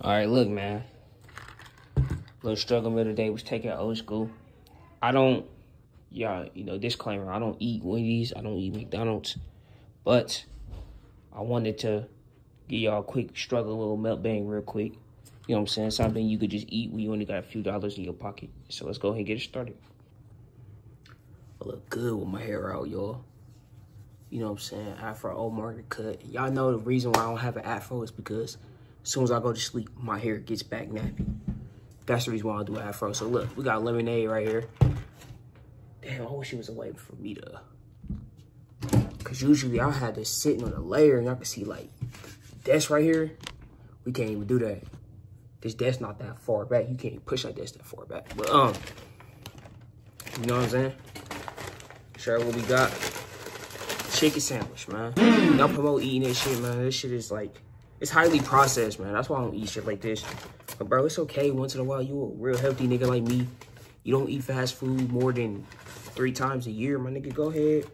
All right, look, man. Little struggle of the day was taking old school. I don't, yeah, you know, disclaimer, I don't eat Wendy's, I don't eat McDonald's, but I wanted to give y'all a quick struggle, little mukbang real quick. You know what I'm saying? Something you could just eat when you only got a few dollars in your pocket. So let's go ahead and get it started. I look good with my hair out, y'all. You know what I'm saying? Afro old market cut. Y'all know the reason why I don't have an afro is because as soon as I go to sleep, my hair gets back nappy. That's the reason why I do afro. So look, we got lemonade right here. Damn, I wish it was a way for me to. Cause usually I had this sitting on a layer and y'all can see like desk right here. We can't even do that. This desk not that far back. You can't push that desk that far back. But um, you know what I'm saying? Sure what we got. Chicken sandwich, man. Don't promote eating this shit, man. This shit is like, it's highly processed, man. That's why I don't eat shit like this. But bro, it's okay once in a while. You a real healthy nigga like me. You don't eat fast food more than three times a year, my nigga. Go ahead.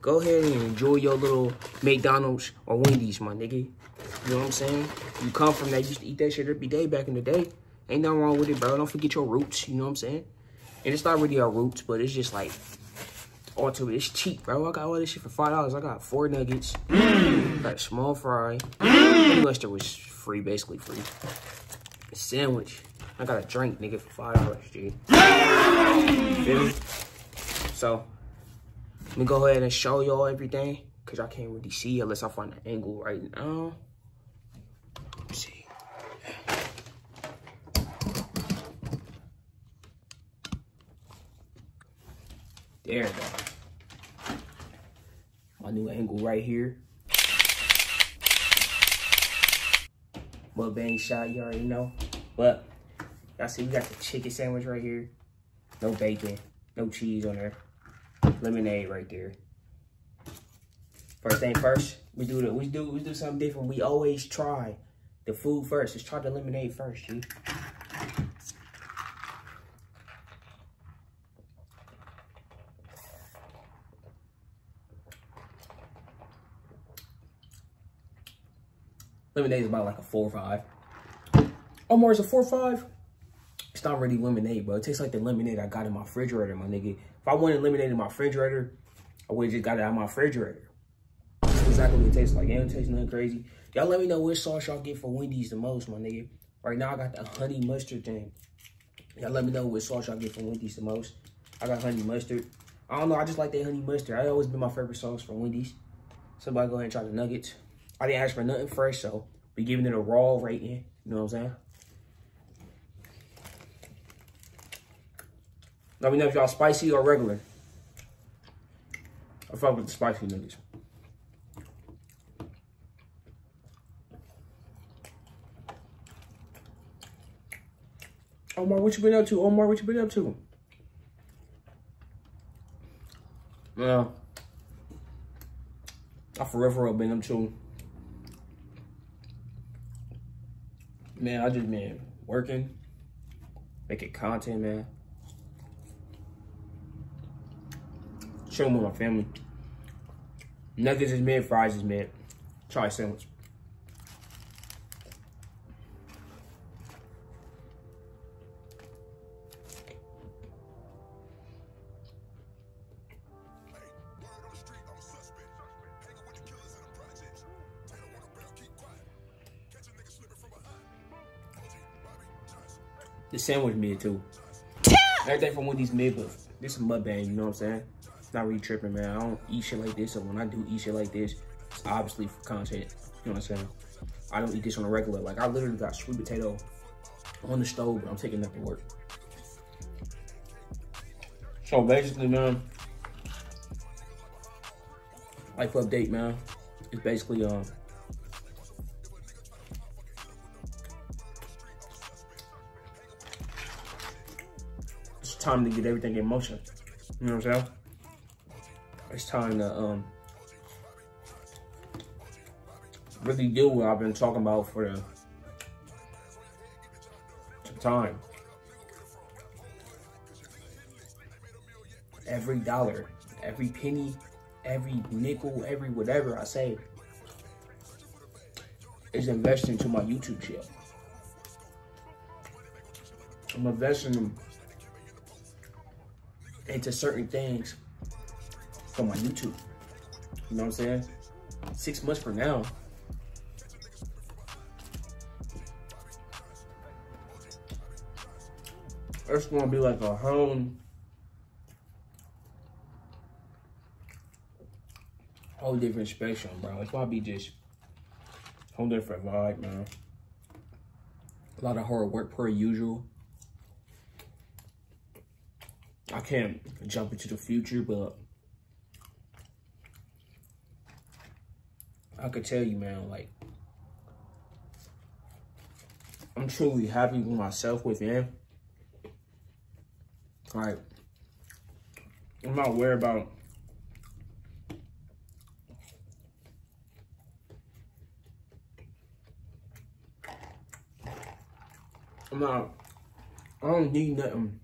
Go ahead and enjoy your little McDonald's or Wendy's, my nigga. You know what I'm saying? You come from that, you used to eat that shit every day back in the day. Ain't nothing wrong with it, bro. Don't forget your roots, you know what I'm saying? And it's not really our roots, but it's just like, ultimately, it's cheap, bro. I got all this shit for $5. I got four nuggets, mm. got a small fry. Mm. Mustard was free, basically free. A sandwich. I got a drink, nigga, for $5, dude. Mm. Feel me? So, let me go ahead and show y'all everything. Cause I can't really see unless I find an angle right now. There we go. My new angle right here. Mukbang shot, you already know. But, y'all see we got the chicken sandwich right here. No bacon, no cheese on there. Lemonade right there. First thing first, we do the we do we do something different. We always try the food first. Let's try the lemonade first, G. Lemonade is about like a four or five. Omar is a four or five. It's not really lemonade, but It tastes like the lemonade I got in my refrigerator, my nigga. If I wanted lemonade in my refrigerator, I would have just got it out of my refrigerator. That's exactly what it tastes like. It don't taste nothing crazy. Y'all let me know which sauce y'all get for Wendy's the most, my nigga. Right now, I got the honey mustard thing. Y'all let me know which sauce y'all get from Wendy's the most. I got honey mustard. I don't know. I just like that honey mustard. I always been my favorite sauce from Wendy's. Somebody go ahead and try the nuggets. I didn't ask for nothing fresh, so we giving it a raw rating. You know what I'm saying? Let me know if y'all spicy or regular. I fuck with the spicy nuggets. Omar, what you been up to? Omar, what you been up to? Well, I forever been up to. Man, I just been working, making content, man. chilling with my family. Nuggets is mid, fries is mid. Try sandwich. The sandwich mid too. Everything from Wendy's mid, but this is mukbang, you know what I'm saying? not really tripping, man. I don't eat shit like this, so when I do eat shit like this, it's obviously for content. You know what I'm saying? I don't eat this on a regular. Like, I literally got sweet potato on the stove, but I'm taking that to work. So basically, man, life update, man. It's basically um time to get everything in motion. You know what I'm saying? it's time to um really do what I've been talking about for the time. Every dollar, every penny, every nickel, every whatever I save is invested into my YouTube channel. I'm investing into certain things for my YouTube. You know what I'm saying? Six months from now, it's gonna be like a whole, whole different spectrum, bro. It's gonna be just whole different vibe, man. A lot of hard work per usual. I can't jump into the future, but I could tell you, man, like, I'm truly happy with myself within. Like, I'm not worried about I'm not, I don't need nothing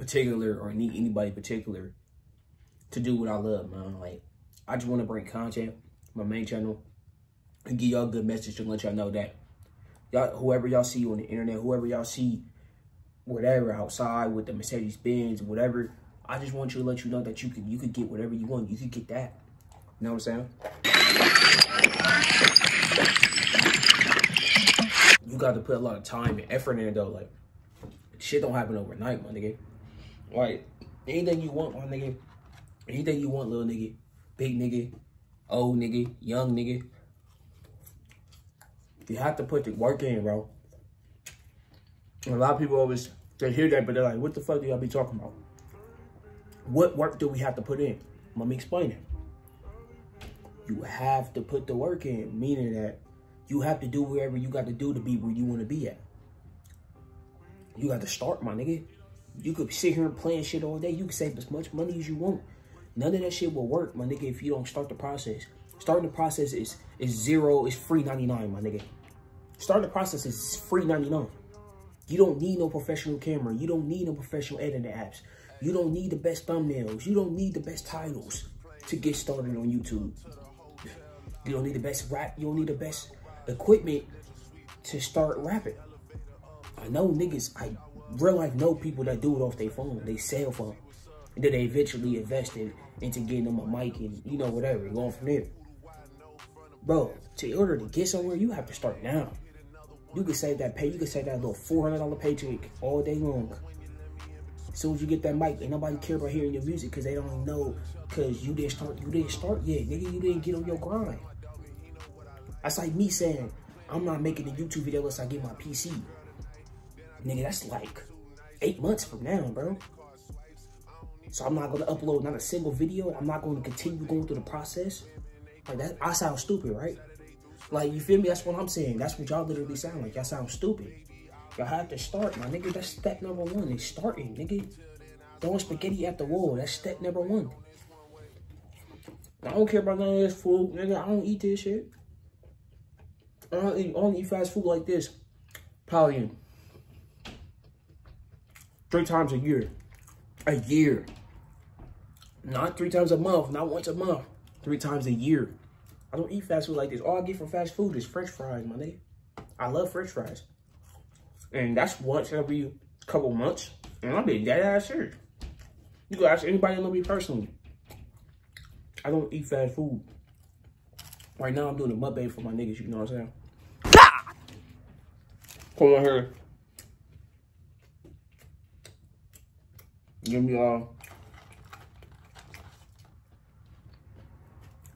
particular or need anybody particular to do what I love, man. Like, I just want to bring content, my main channel, and give y'all a good message to let y'all know that y'all, whoever y'all see on the internet, whoever y'all see, whatever outside with the Mercedes Benz, whatever, I just want you to let you know that you could you could get whatever you want. You could get that. You know what I'm saying? You got to put a lot of time and effort in it though. Like, shit don't happen overnight, my nigga. Like, anything you want, my nigga. Anything you want, little nigga. Big nigga. Old nigga. Young nigga. You have to put the work in, bro. A lot of people always, they hear that, but they're like, what the fuck do y'all be talking about? What work do we have to put in? Let me explain it. You have to put the work in, meaning that you have to do whatever you got to do to be where you want to be at. You got to start, my nigga. You could sit here and plan shit all day. You can save as much money as you want. None of that shit will work, my nigga, if you don't start the process. Starting the process is is zero, is free 99, my nigga. Starting the process is free 99. You don't need no professional camera. You don't need no professional editing apps. You don't need the best thumbnails. You don't need the best titles to get started on YouTube. You don't need the best rap. You don't need the best equipment to start rapping. I know niggas, I real life know people that do it off their phone, they cell phone. And then they eventually invest invested into getting them a mic and, you know, whatever, going from there. Bro, to order to get somewhere, you have to start now. You can save that pay, you can save that little $400 paycheck all day long. As soon as you get that mic, ain't nobody care about hearing your music because they don't know because you didn't start, you didn't start yet, nigga, you didn't get on your grind. That's like me saying, I'm not making a YouTube video unless I get my PC. Nigga, that's like eight months from now, bro. So I'm not gonna upload not a single video. I'm not gonna continue going through the process. Like that, I sound stupid, right? Like, you feel me? That's what I'm saying. That's what y'all literally sound like. Y'all sound stupid. Y'all have to start, my nigga. That's step number one. It's starting, nigga. Throwing spaghetti at the wall. That's step number one. I don't care about none of this food, nigga. I don't eat this shit. I don't eat, I don't eat fast food like this. Probably three times a year. A year. Not three times a month, not once a month. Three times a year. I don't eat fast food like this. All I get from fast food is french fries, my nigga. I love french fries. And that's once every couple months. And I'm being dead ass serious. You can ask anybody that know me personally. I don't eat fast food. Right now, I'm doing a mukbang for my niggas, you know what I'm saying? Come on here. Give me all.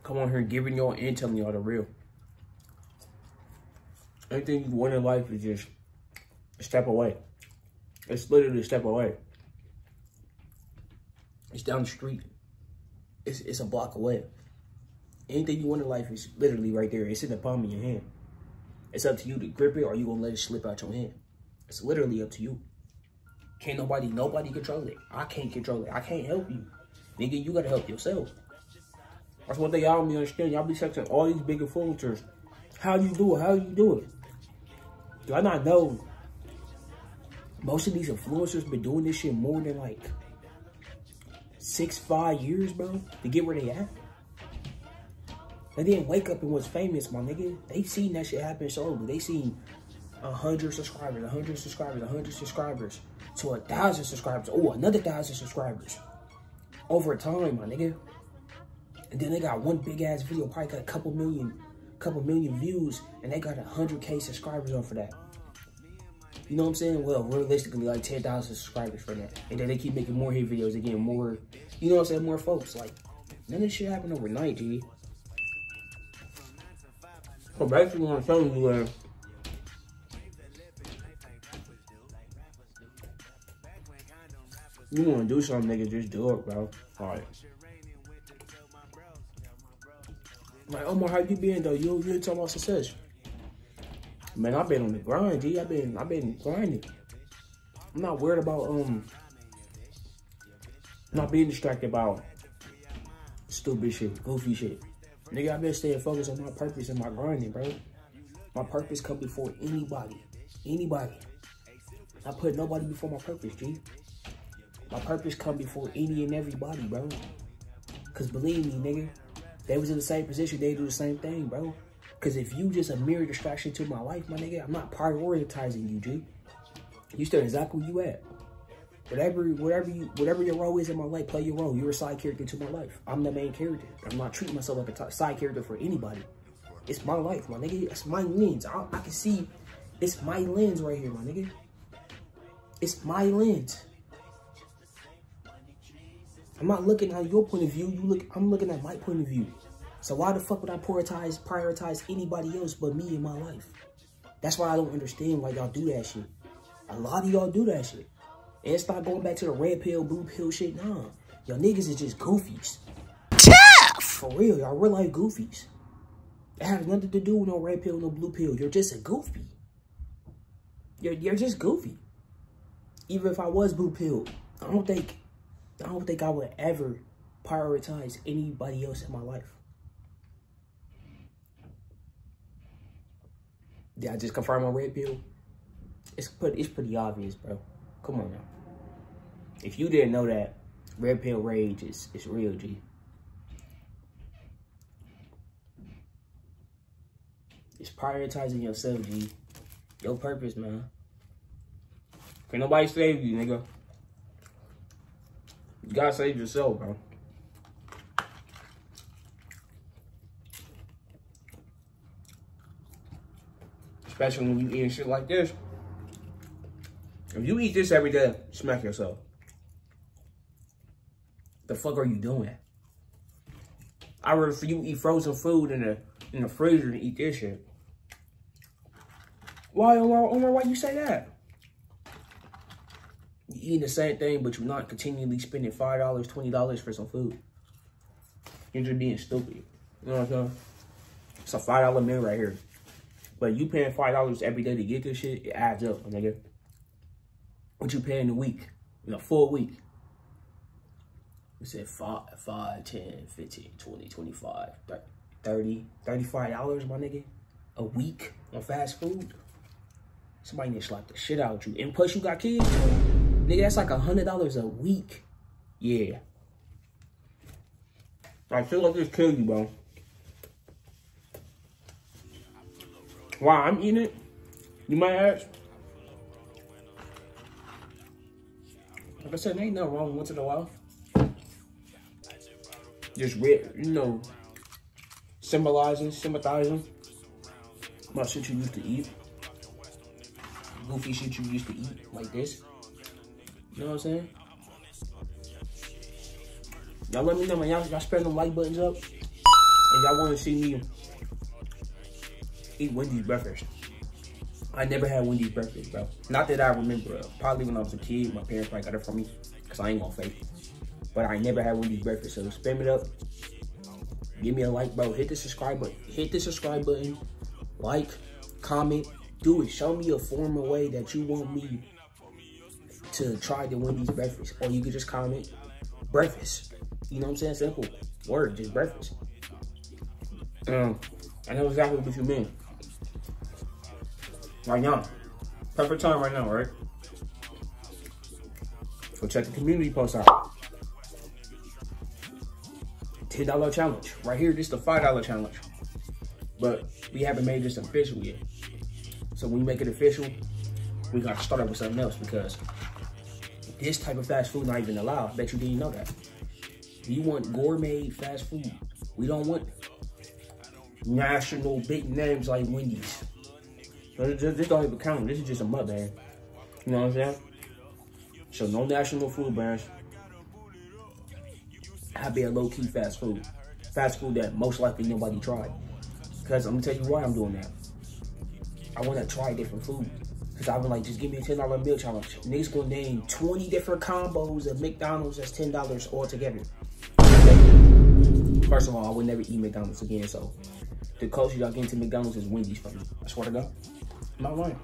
Come on here giving y'all and telling y'all the real. Anything you want in life is just step away. It's literally a step away. It's down the street. It's, it's a block away. Anything you want in life is literally right there. It's in the palm of your hand. It's up to you to grip it or you gonna let it slip out your hand. It's literally up to you. Can't nobody, nobody control it. I can't control it. I can't help you. Nigga, you gotta help yourself. That's one thing y'all don't understand. Y'all be searching all these big influencers. How you do it? How you do it? Do I not know most of these influencers been doing this shit more than like six, five years, bro, to get where they at? They didn't wake up and was famous, my nigga. They seen that shit happen slowly. They seen 100 subscribers, 100 subscribers, 100 subscribers to a thousand subscribers. Oh, another thousand subscribers over time, my nigga. And then they got one big ass video, probably got a couple million, couple million views, and they got a 100k subscribers off of that. You know what I'm saying? Well, realistically, like 10,000 subscribers for that. And then they keep making more hit videos, they more, you know what I'm saying, more folks. Like, none of this shit happened overnight, G. So basically what I'm telling you is, you wanna do something, nigga, just do it, bro. Alright. Like, Omar, how you been though? You you talking about success? Man, I've been on the grind, G. I've been I've been grinding. I'm not worried about um not being distracted about stupid shit, goofy shit. Nigga, I've been staying focused on my purpose and my grinding, bro. My purpose come before anybody. Anybody. I put nobody before my purpose, G. My purpose come before any and everybody, bro. Cause believe me, nigga, they was in the same position, they do the same thing, bro. Cause if you just a mere distraction to my life, my nigga, I'm not prioritizing you, G. You still exactly where you at. Whatever, whatever you, whatever your role is in my life, play your role. You're a side character to my life. I'm the main character. I'm not treating myself like a side character for anybody. It's my life, my nigga. It's my lens. I, I can see, it's my lens right here, my nigga. It's my lens. I'm not looking at your point of view. You look. I'm looking at my point of view. So why the fuck would I prioritize prioritize anybody else but me in my life? That's why I don't understand why y'all do that shit. A lot of y'all do that shit. And it's not going back to the red pill, blue pill shit. Nah, y'all niggas is just goofies. Tough. For real, y'all real life goofies. It has nothing to do with no red pill, no blue pill. You're just a goofy. You're you're just goofy. Even if I was blue pill, I don't think I don't think I would ever prioritize anybody else in my life. Did I just confirm my red pill? It's pretty, it's pretty obvious, bro. Come on now. If you didn't know that, red pill rage is, is real, G. It's prioritizing yourself, G. Your purpose, man. Can nobody save you, nigga. You gotta save yourself, bro. Especially when you eating shit like this. If you eat this every day, smack yourself. The fuck are you doing? I rather for you eat frozen food in the in the freezer and eat this shit. Why, Omar, why you say that? Eating the same thing, but you're not continually spending $5, $20 for some food. You're just being stupid. You know what I'm saying? It's a $5 meal right here. But you paying $5 every day to get this shit, it adds up, nigga. What you paying a week? In a full week. We said 5, 5, 10, 15, 20, 25, 30, $35, my nigga. A week on fast food. Somebody need to slap the shit out of you. And plus you got kids, nigga, that's like a hundred dollars a week. Yeah. I feel like this kill you, bro. Why I'm eating it? You might ask. Like I said, there ain't nothing wrong once in a while. Just red, you know, symbolizing, sympathizing about shit you used to eat goofy shit you used to eat, like this. You know what I'm saying? Y'all let me know. Y'all, y'all spread them like buttons up. And y'all want to see me eat Wendy's breakfast. I never had Wendy's breakfast, bro. Not that I remember. Probably when I was a kid, my parents probably got it for me. Because I ain't gonna fake it. But I never had Wendy's breakfast. So spam it up. Give me a like, bro. Hit the subscribe button. Hit the subscribe button. Like, comment, do it. Show me a form way that you want me to try the Wendy's breakfast. Or you could just comment breakfast. You know what I'm saying? Simple. Word, just breakfast. Um, I know exactly what you mean. Right now. Perfect time right now, right? Go check the community post out. $10 challenge. Right here, this is the $5 challenge. But we haven't made this official yet. So when we make it official, we got to start up with something else because this type of fast food not even allowed. I bet you didn't know that. We want gourmet fast food. We don't want national big names like Wendy's. This, don't even count. This is just a mukbang. You know what I'm saying? So no national food brands. Have be a low key fast food. Fast food that most likely nobody tried. Because I'm gonna tell you why I'm doing that. I wanna try different food. Cause I've been like, just give me a ten dollar meal challenge. Niggas gonna name 20 different combos of McDonald's that's ten dollars all together. First of all, I would never eat McDonald's again, so the closest y'all get to McDonald's is Wendy's for me. I swear to God. I'm not lying.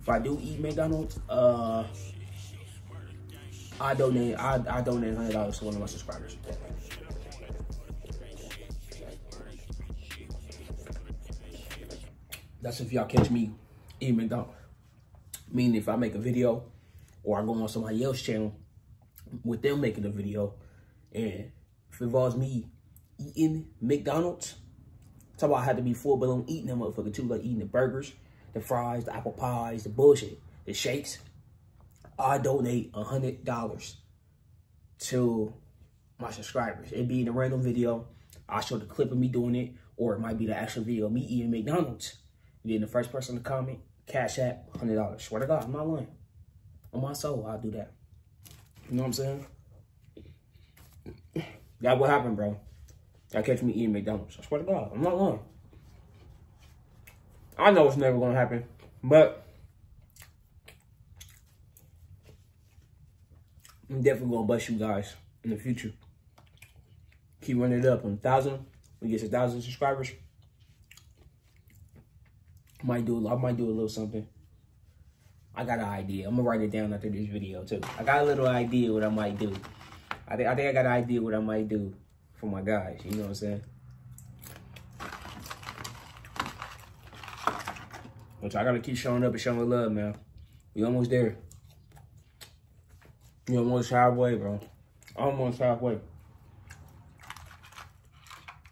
If I do eat McDonald's, uh I donate I, I donate hundred dollars to one of my subscribers. That's if y'all catch me eating McDonald's. Meaning if I make a video or I go on somebody else's channel with them making a video and if it involves me eating McDonald's, talk about I had to be full blown eating that motherfucker too, like eating the burgers, the fries, the apple pies, the bullshit, the shakes. I donate a hundred dollars to my subscribers. It be in a random video. I'll show the clip of me doing it, or it might be the actual video of me eating McDonald's. And then the first person to comment, Cash App, hundred dollars. Swear to God, I'm not lying. On my soul, I'll do that. You know what I'm saying? That what happened, bro. Y'all catch me eating McDonald's. I swear to God, I'm not lying. I know it's never gonna happen, but I'm definitely gonna bust you guys in the future. Keep running it up on a thousand. We get a thousand subscribers. Might do I might do a little something. I got an idea. I'm gonna write it down after this video too. I got a little idea what I might do. I think I think I got an idea what I might do for my guys. You know what I'm saying? Which I gotta keep showing up and showing love, man. We almost there. We almost halfway, bro. Almost halfway.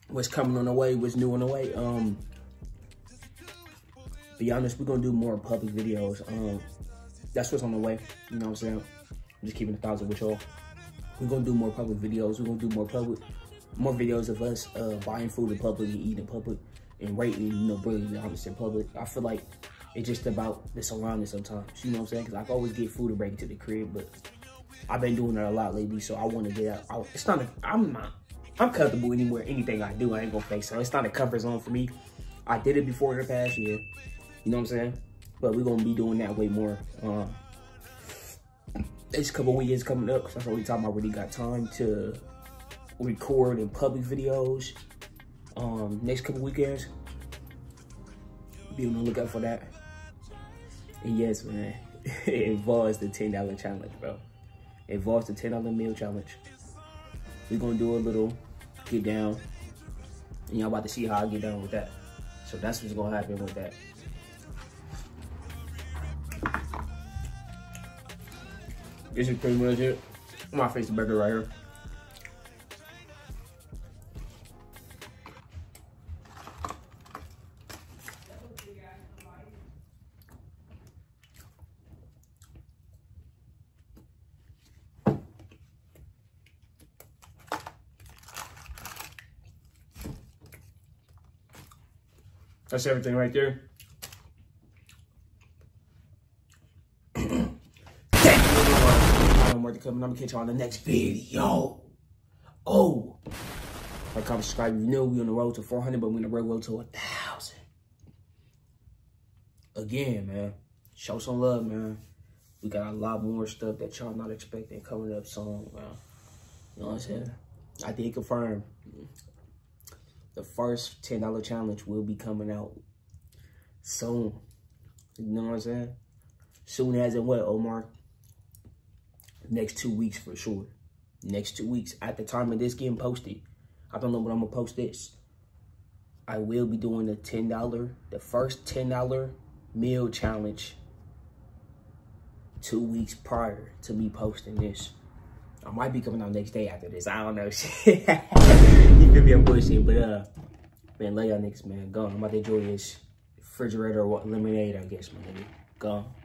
What's coming on the way? What's new on the way? Um, be honest, we're gonna do more public videos. Um, that's what's on the way. You know what I'm saying? I'm just keeping a thousand with y'all. We're gonna do more public videos. We're gonna do more public, more videos of us uh, buying food in public and eating in public and rating, you know, brilliantly honest in public. I feel like it's just about the surroundings sometimes. You know what I'm saying? Because I always get food to bring to the crib, but I've been doing that a lot lately, so I want to get out. It's not. A, I'm not. I'm comfortable anywhere. Anything I do, I ain't gonna face. So it's not a comfort zone for me. I did it before in the past year. You know what I'm saying? But we're gonna be doing that way more. Uh, next couple weekends coming up, that's what we talking about. Really got time to record and public videos. Um, next couple weekends, be on the lookout for that. And yes, man, it involves the ten dollar challenge, bro. It involves the ten dollar meal challenge. We're gonna do a little get down, and y'all about to see how I get down with that. So that's what's gonna happen with that. This is pretty much it. My face burger right here. That's everything right there. And I'm gonna catch you on the next video. Oh, like, comment, subscribe. You know we on the road to 400, but we on the road to a thousand. Again, man, show some love, man. We got a lot more stuff that y'all not expecting coming up soon, man. You know what I'm saying? I did confirm the first $10 challenge will be coming out soon. You know what I'm saying? Soon as in what, Omar? Next two weeks for sure. Next two weeks. At the time of this getting posted, I don't know when I'm going to post this. I will be doing the $10, the first $10 meal challenge two weeks prior to me posting this. I might be coming out next day after this. I don't know. you feel me? I'm pushing, but uh, man, love y'all man. Go. I'm about to enjoy this refrigerator lemonade, I guess. Gone. Oh.